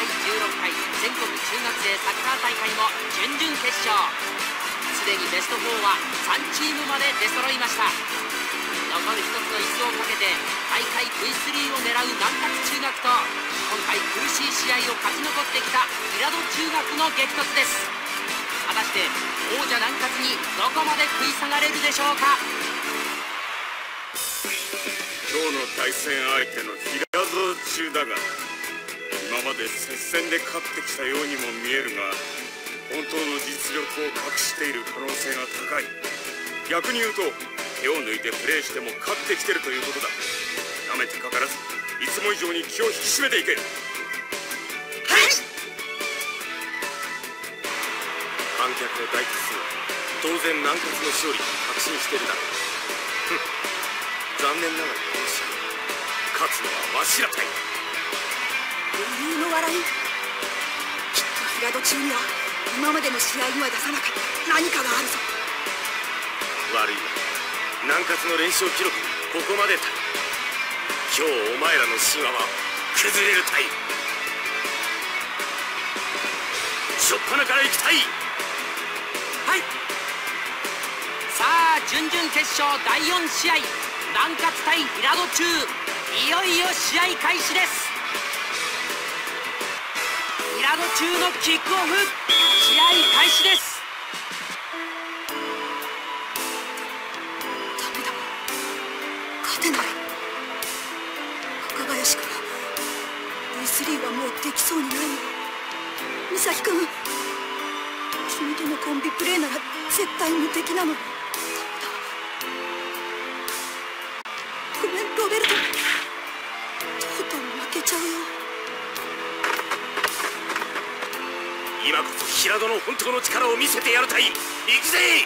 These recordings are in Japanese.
第16回全国中学生サッカー大会も準々決勝すでにベスト4は3チームまで出揃いました。残る1つの椅子をかけて大会 V3 を狙う南葛中学と今回苦しい試合を勝ち残ってきた平戸中学の激突です。果たして王者南葛にどこまで食い下がれるでしょうか？今日の対戦相手の平戸中だが今まで接戦で勝ってきたようにも見えるが本当の実力を隠している可能性が高い。逆に言うと手を抜いてプレーしても勝ってきてるということだ。なめてかからずいつも以上に気を引き締めていけ。はい！観客の大多数は当然南葛の勝利確信してるだろう。残念ながらこの試合勝つのはわしら隊余裕の笑い。きっと平戸中には今までの試合には出さなかった何かがあるぞ。悪い。な南葛の連勝記録ここまでだ。今日お前らの神話は崩れるたい。しょっぱなから行きたい。はい。さあ準々決勝第4試合。南葛対平戸中。いよいよ試合開始です平戸中のキックオフ試合開始です。てない。若林君 V3 はもうできそうにない。美咲君。君とのコンビプレーなら絶対無敵なのごめんロベルト。とうとう負けちゃうよ。今こそ平戸の本当の力を見せてやるたい。行くぜ！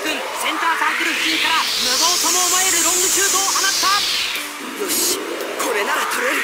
君センターサークル付近から無謀とも思えるロングシュートを放った。よしこれなら取れる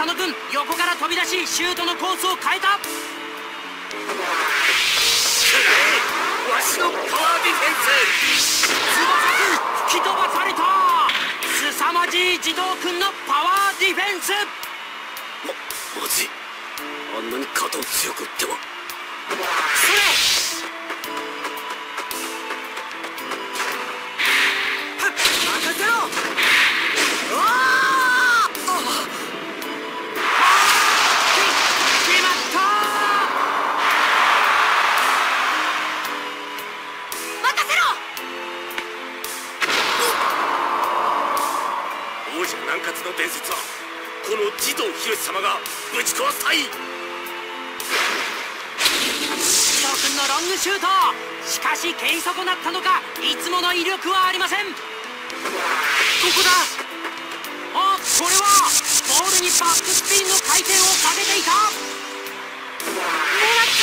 佐野君横から飛び出しシュートのコースを変えた。わしのパワーディフェンス。翼く吹き飛ばされた。凄まじい児童くんのパワーディフェンス。まマジあんなに肩を強く打ってはそれの伝説はこの児童博様がぶち壊したい。児童君のロングシュート。しかし蹴り損なったのかいつもの威力はありません。ここだ。あこれはボールにバックスピンの回転をかけていた。もらった。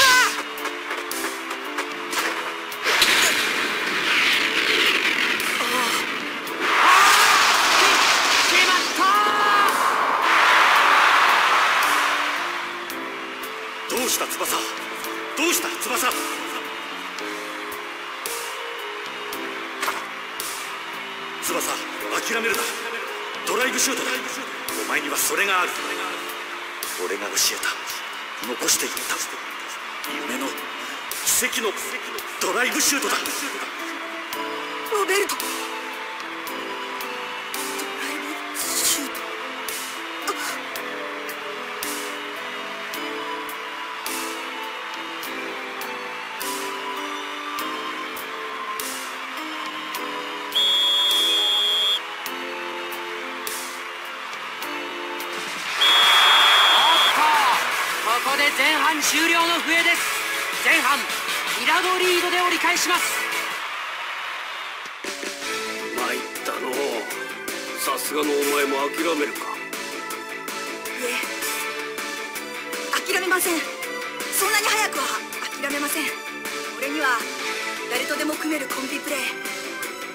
翼。どうした翼？翼諦めるな。ドライブシュートだ。お前にはそれがある。俺が教えた。残していった。夢の奇跡のドライブシュートだ。終了の笛です。前半ミラドリードで折り返します。参ったのさすがのお前も諦めるか。いえ。諦めません。そんなに早くは諦めません。俺には誰とでも組めるコンビプレー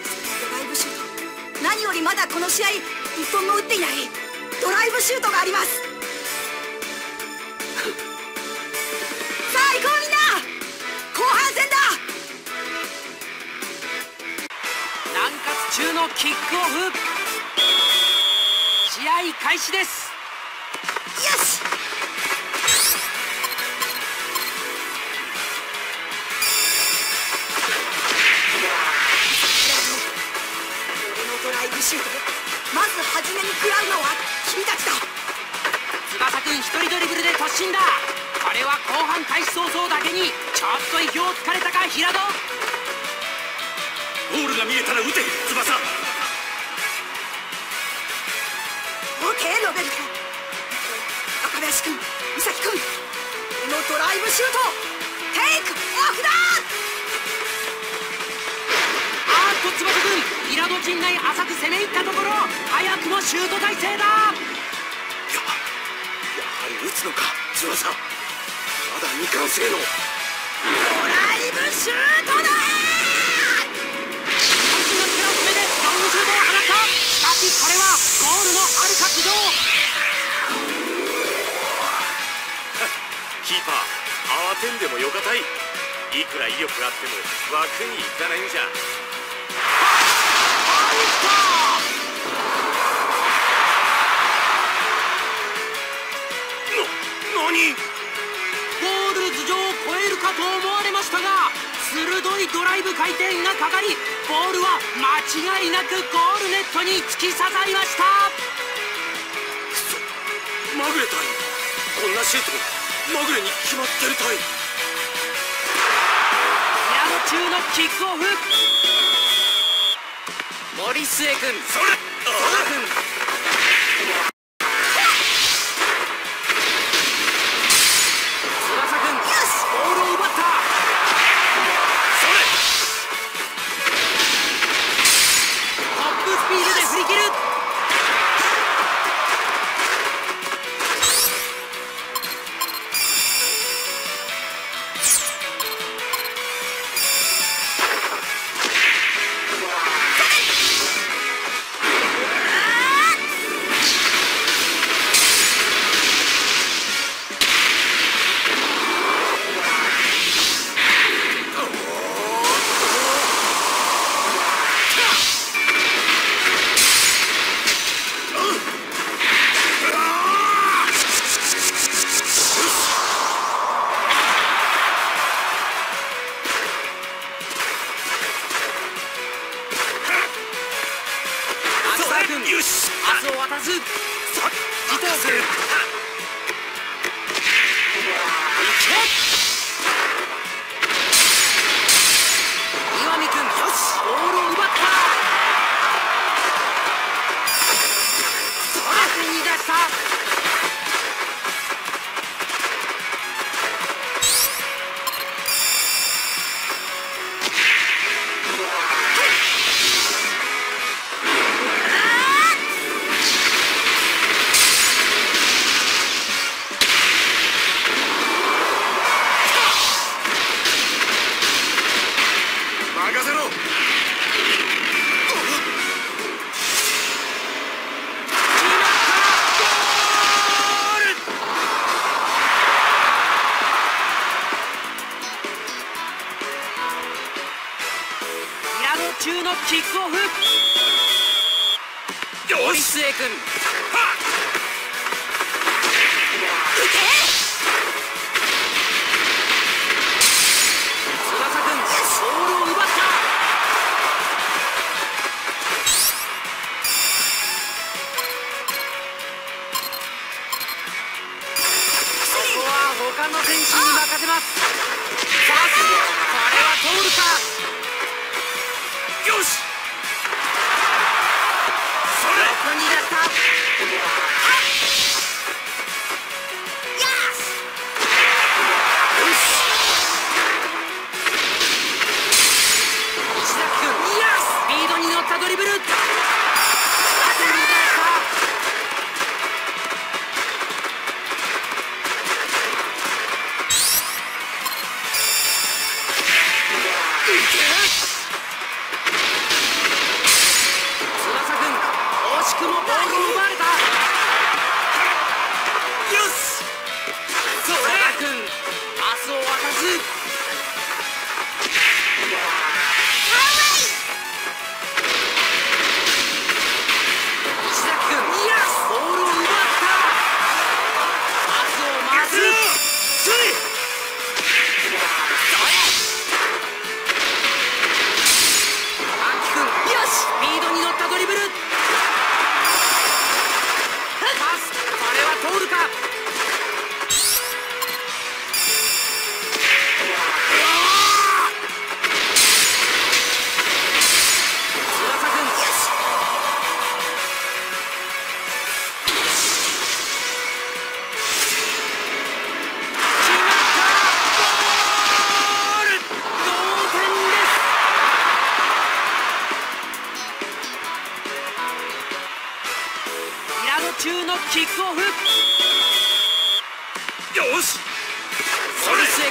そのドライブシュート。何よりまだこの試合一本も打っていないドライブシュートがあります中のキックオフ。試合開始です。よし。まず初めに食らうのは君たちだ。翼くん一人ドリブルで突進だ。これは後半開始早々だけにちょっと意表をつかれたか平戸ゴールが見えたら撃て翼。オーケーロベルト。赤林君美咲君俺のドライブシュート。テイクオフだ。あーっと翼くん平戸陣内浅く攻め入ったところ早くもシュート体勢だ。やはり撃つのか翼。まだ未完成の。ドライブシュートしこれはゴールのはるか浮上 キーパー慌てんでもよかたい。いくら威力があっても枠にいかないんじゃ。な何？ライブ回転がかかりボールは間違いなくゴールネットに突き刺さりました。まぐれたい。こんなシュートまぐれに決まってるたい。平野中のキックオフ。森末君それあ君ず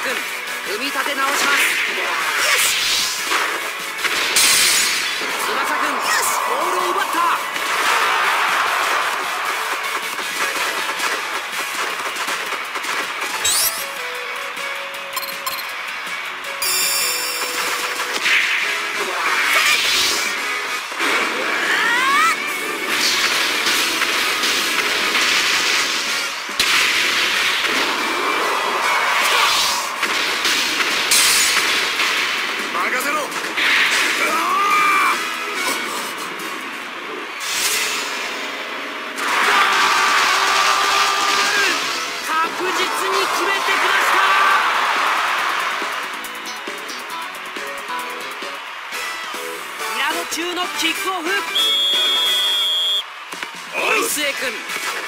君組み立て直します。よしキックオフ。勢君。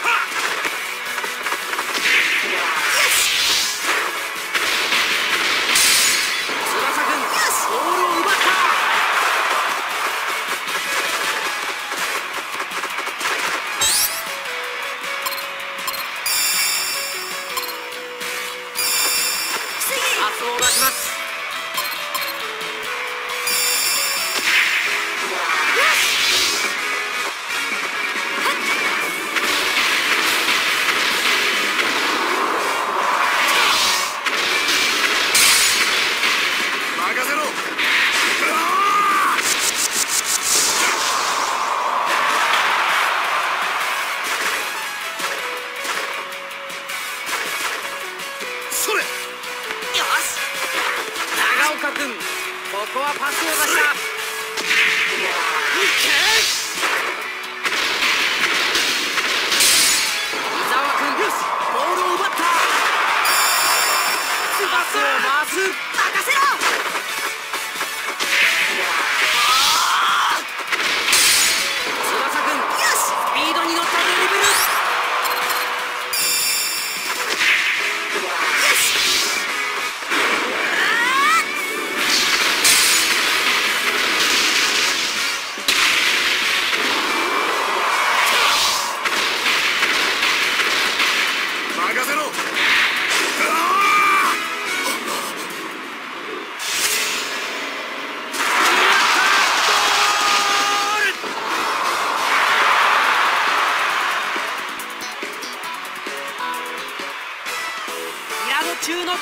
バスバス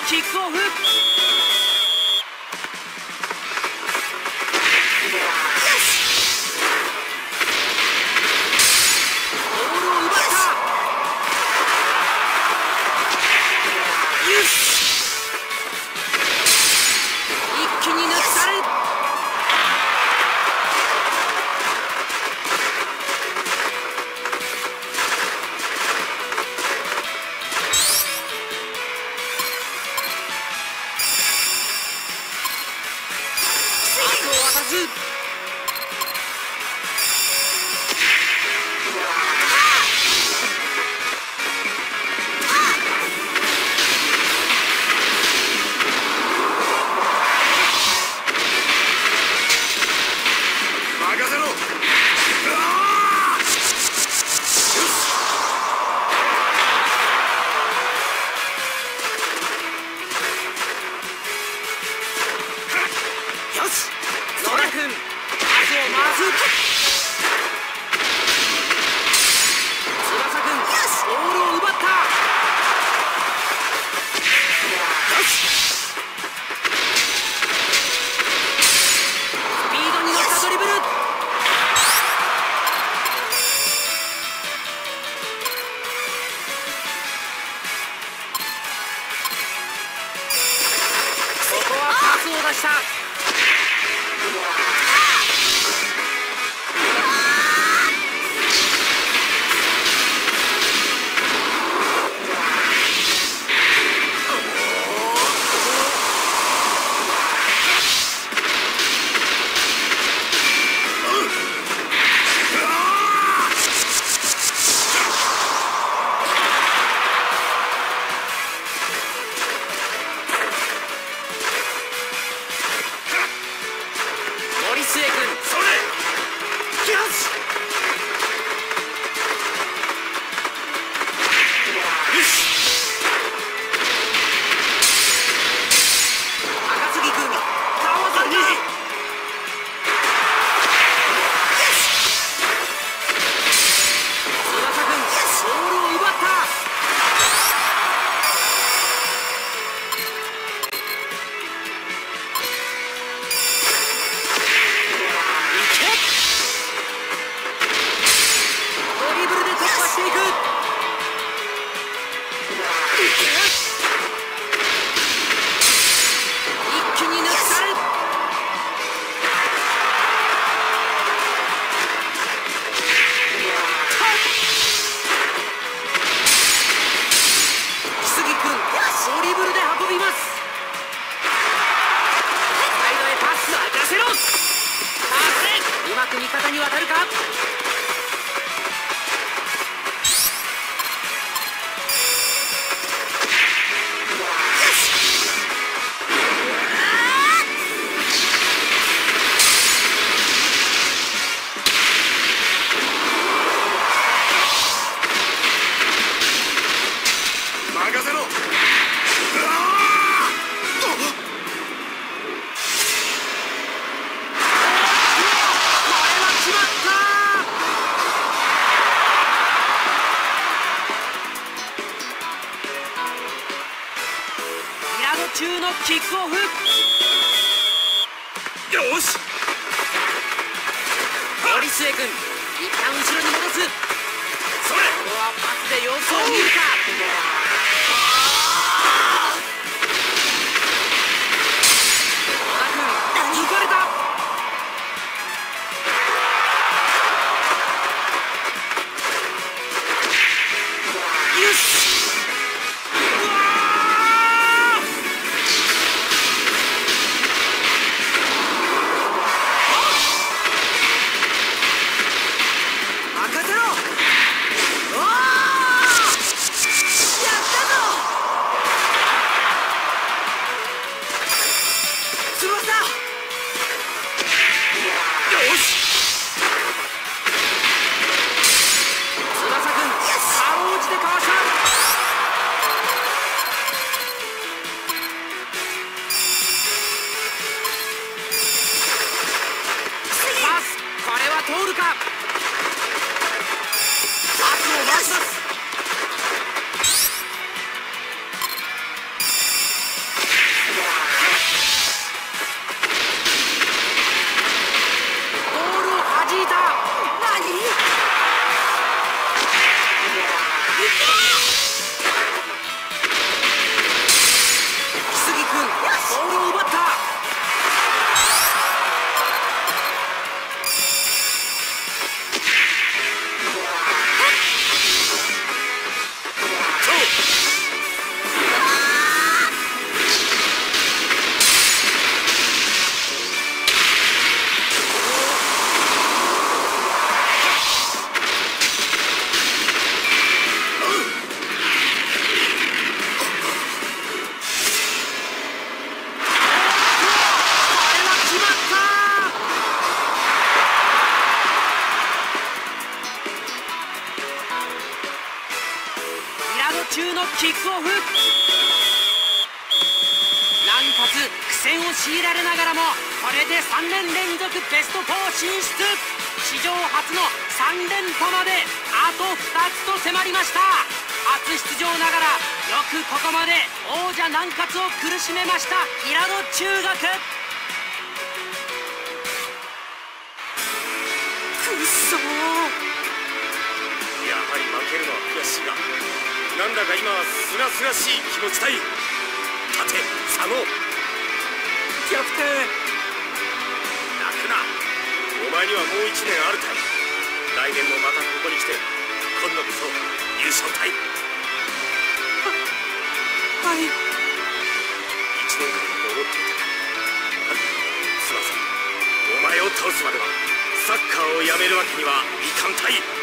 キックオフ。是軍一旦後ろに戻す。それ。ここはパスで様子を見るか。強いられながらもこれで3年連続ベスト4進出。史上初の3連覇まであと2つと迫りました。初出場ながらよくここまで王者南葛を苦しめました。平戸中学。くっそー。やはり負けるのは悔しいがなんだか今はすがすがしい気持ちだい。立て佐野キャプテン泣くな。お前にはもう一年あるたい来年もまたここに来て今度こそ優勝たい。はい。一年間も思っていた。すません。お前を倒すまではサッカーをやめるわけにはいかんたい